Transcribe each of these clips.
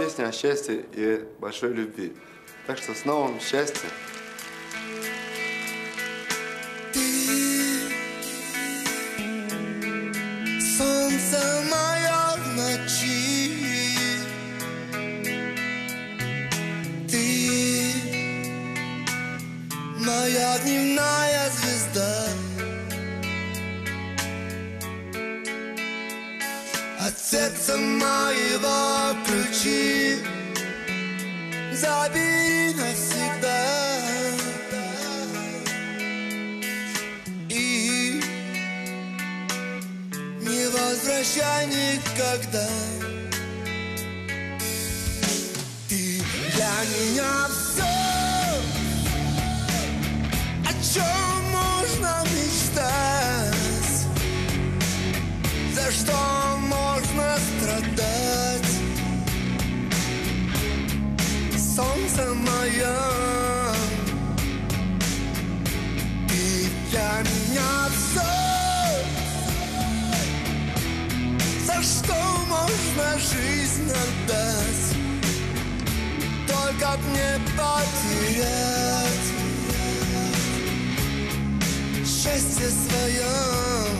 песня о счастье и большой любви. Так что с новым счастьем! Солнце мое в ночи Ты моя дневная звезда От моего ключи Забери навсегда И не возвращай никогда. Ты для меня все О чем Солнце мое. Ты для меня все За что можно жизнь отдать? Только б не потерять. Счастье свое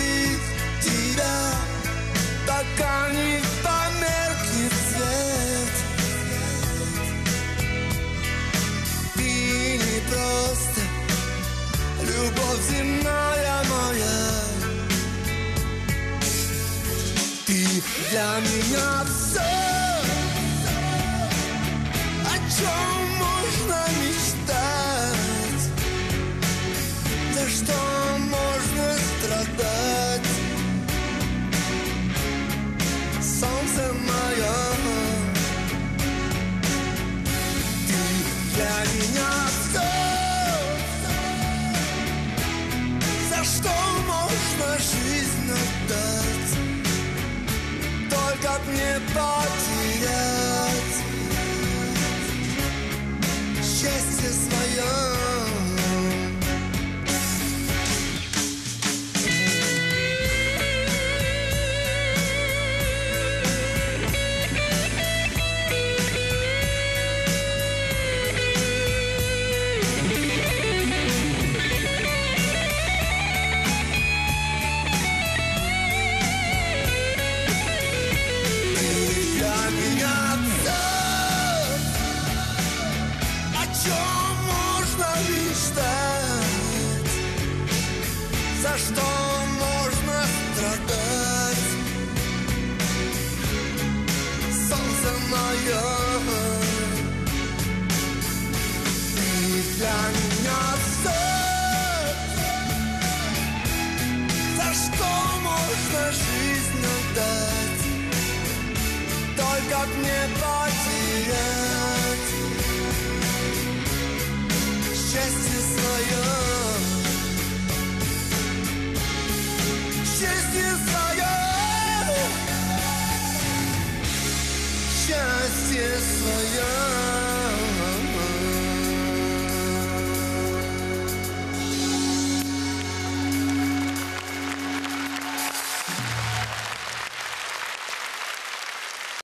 Ты для меня все только за что можно страдать. Солнце мое, ты для меня все, за что можно жизнь отдать, только б не потерять счастье свое. счастье свое.